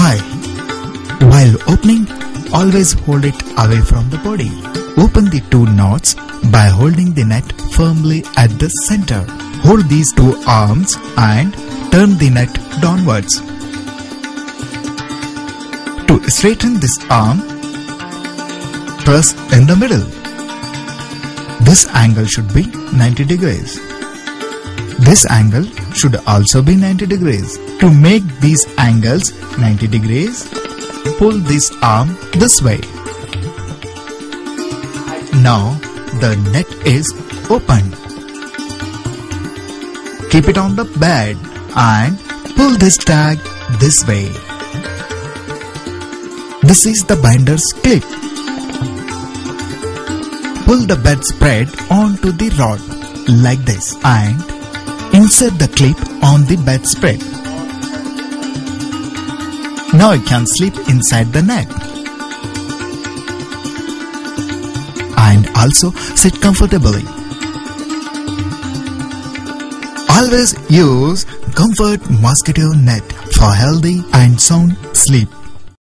Hi. While opening, always hold it away from the body. Open the two knots by holding the net firmly at the center. Hold these two arms and turn the net downwards. To straighten this arm, press in the middle. This angle should be 90 degrees. This angle should also be 90 degrees. To make these angles 90 degrees, pull this arm this way. Now the net is opened. Keep it on the bed and pull this tag this way. This is the binder's clip. Pull the bedspread onto the rod like this and insert the clip on the bedspread. Now you can sleep inside the net. And also sit comfortably. Always use Comfort Mosquito Net for healthy and sound sleep.